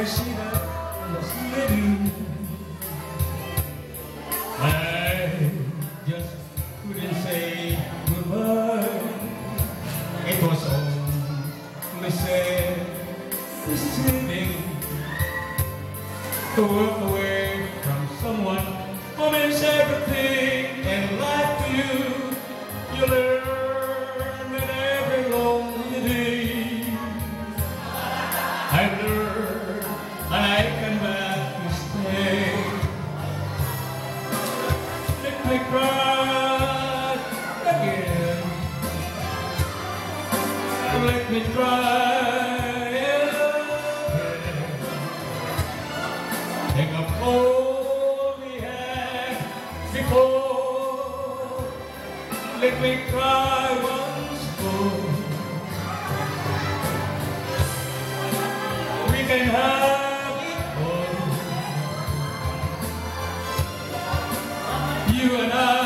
I just couldn't say goodbye. It was said deceiving to walk away from someone who means everything Let me had before. Let me try once more. We can have it all. You and I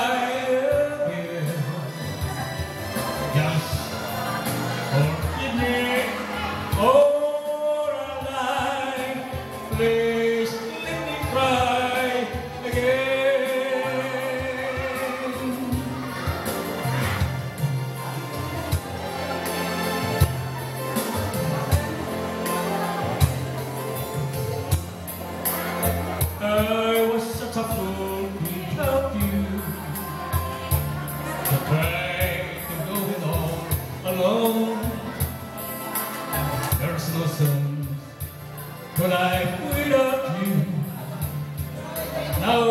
I was such a fool without you. I tried to go it all alone. There's no sense to life without you. Now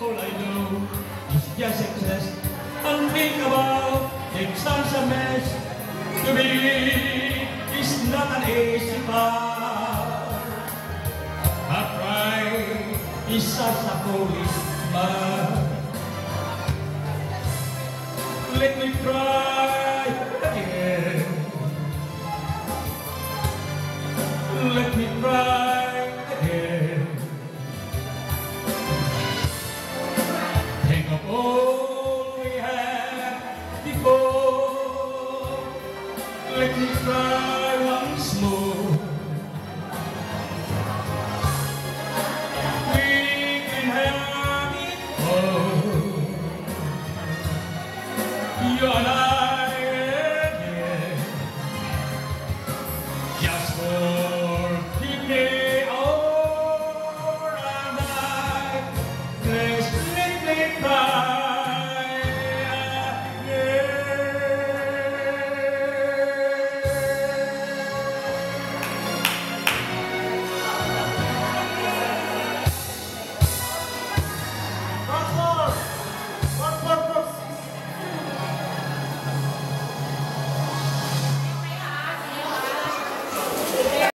all I know is just exist and think about sounds a mess. To me, it's not an easy path. I cry such a foolish man. Let me cry